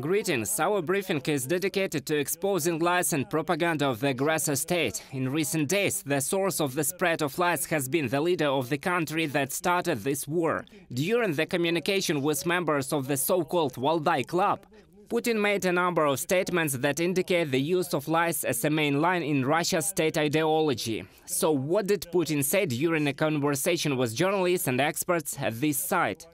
Greetings. Our briefing is dedicated to exposing lies and propaganda of the aggressor state. In recent days, the source of the spread of lies has been the leader of the country that started this war. During the communication with members of the so-called Valdai Club, Putin made a number of statements that indicate the use of lies as a main line in Russia's state ideology. So what did Putin say during a conversation with journalists and experts at this site?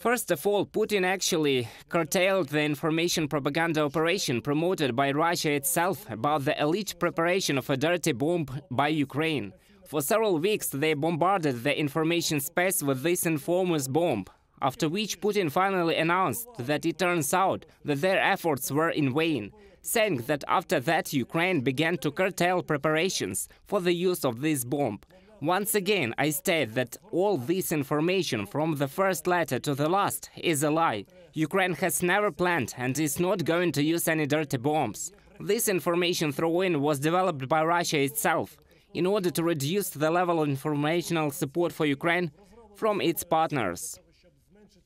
First of all, Putin actually curtailed the information propaganda operation promoted by Russia itself about the elite preparation of a dirty bomb by Ukraine. For several weeks, they bombarded the information space with this enormous bomb, after which Putin finally announced that it turns out that their efforts were in vain, saying that after that Ukraine began to curtail preparations for the use of this bomb. Once again, I state that all this information from the first letter to the last is a lie. Ukraine has never planned and is not going to use any dirty bombs. This information throw-in was developed by Russia itself in order to reduce the level of informational support for Ukraine from its partners.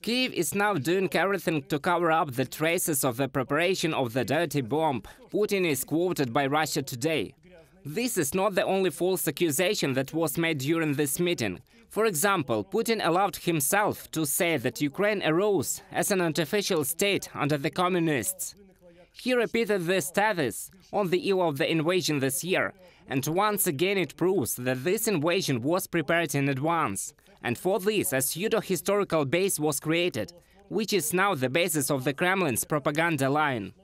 Kiev is now doing everything to cover up the traces of the preparation of the dirty bomb. Putin is quoted by Russia today. This is not the only false accusation that was made during this meeting. For example, Putin allowed himself to say that Ukraine arose as an artificial state under the communists. He repeated this status on the eve of the invasion this year, and once again it proves that this invasion was prepared in advance. And for this, a pseudo-historical base was created, which is now the basis of the Kremlin's propaganda line.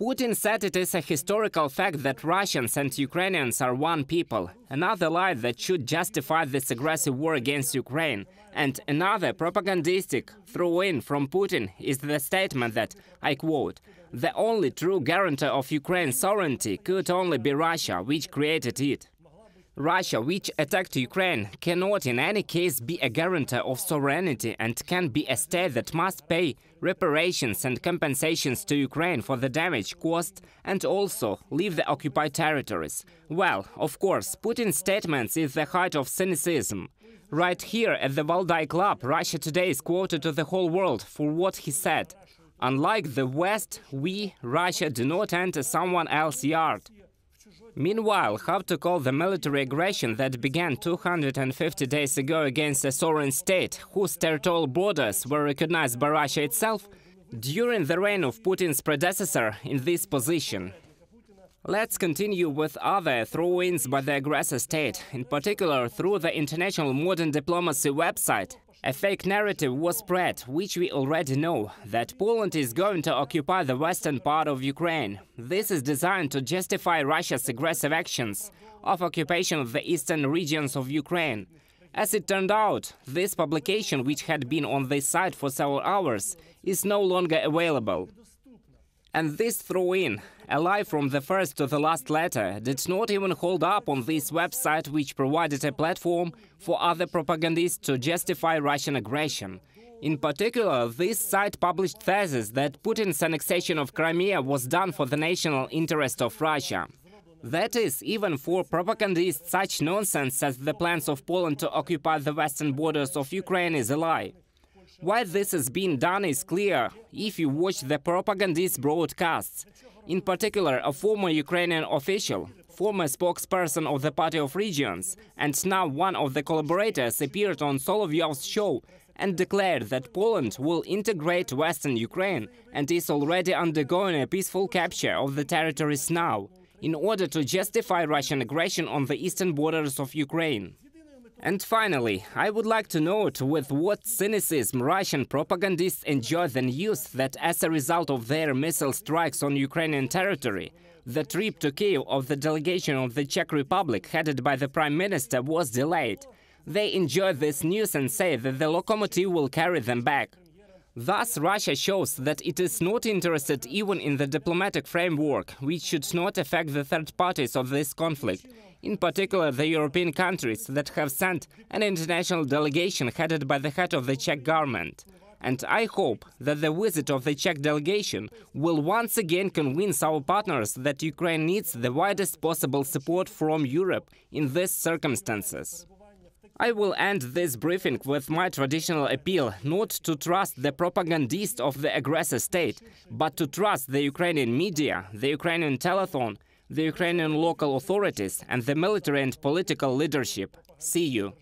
Putin said it is a historical fact that Russians and Ukrainians are one people, another lie that should justify this aggressive war against Ukraine, and another propagandistic throw-in from Putin is the statement that, I quote, the only true guarantor of Ukraine's sovereignty could only be Russia, which created it. Russia, which attacked Ukraine, cannot in any case be a guarantor of sovereignty and can be a state that must pay reparations and compensations to Ukraine for the damage caused and also leave the occupied territories. Well, of course, Putin's statements is the height of cynicism. Right here at the Valdai Club, Russia today is quoted to the whole world for what he said. Unlike the West, we, Russia, do not enter someone else's yard. Meanwhile, how to call the military aggression that began 250 days ago against a sovereign state whose territorial borders were recognized by Russia itself during the reign of Putin's predecessor in this position? Let's continue with other throw-ins by the aggressor state, in particular through the International Modern Diplomacy website. A fake narrative was spread, which we already know, that Poland is going to occupy the western part of Ukraine. This is designed to justify Russia's aggressive actions of occupation of the eastern regions of Ukraine. As it turned out, this publication, which had been on this site for several hours, is no longer available. And this throw-in, a lie from the first to the last letter, did not even hold up on this website which provided a platform for other propagandists to justify Russian aggression. In particular, this site published thesis that Putin's annexation of Crimea was done for the national interest of Russia. That is, even for propagandists, such nonsense as the plans of Poland to occupy the western borders of Ukraine is a lie. Why this is being done is clear if you watch the propagandist broadcasts. In particular, a former Ukrainian official, former spokesperson of the Party of Regions, and now one of the collaborators appeared on Solovyov's show and declared that Poland will integrate Western Ukraine and is already undergoing a peaceful capture of the territories now, in order to justify Russian aggression on the eastern borders of Ukraine. And finally, I would like to note with what cynicism Russian propagandists enjoy the news that as a result of their missile strikes on Ukrainian territory, the trip to Kiev of the delegation of the Czech Republic headed by the Prime Minister was delayed. They enjoy this news and say that the locomotive will carry them back. Thus, Russia shows that it is not interested even in the diplomatic framework, which should not affect the third parties of this conflict, in particular the European countries that have sent an international delegation headed by the head of the Czech government. And I hope that the visit of the Czech delegation will once again convince our partners that Ukraine needs the widest possible support from Europe in these circumstances. I will end this briefing with my traditional appeal not to trust the propagandist of the aggressor state, but to trust the Ukrainian media, the Ukrainian telethon, the Ukrainian local authorities and the military and political leadership. See you.